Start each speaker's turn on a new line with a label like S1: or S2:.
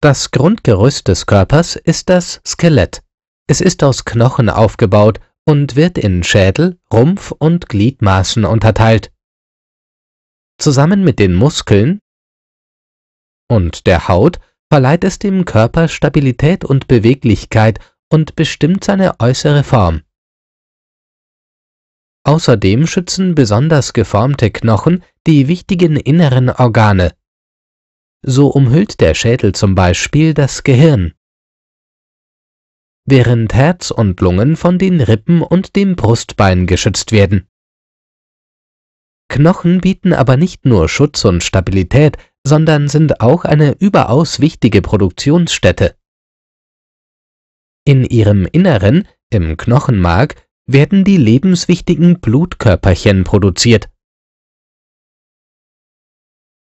S1: Das Grundgerüst des Körpers ist das Skelett. Es ist aus Knochen aufgebaut und wird in Schädel, Rumpf und Gliedmaßen unterteilt. Zusammen mit den Muskeln und der Haut verleiht es dem Körper Stabilität und Beweglichkeit und bestimmt seine äußere Form. Außerdem schützen besonders geformte Knochen die wichtigen inneren Organe. So umhüllt der Schädel zum Beispiel das Gehirn, während Herz und Lungen von den Rippen und dem Brustbein geschützt werden. Knochen bieten aber nicht nur Schutz und Stabilität, sondern sind auch eine überaus wichtige Produktionsstätte. In ihrem Inneren, im Knochenmark, werden die lebenswichtigen Blutkörperchen produziert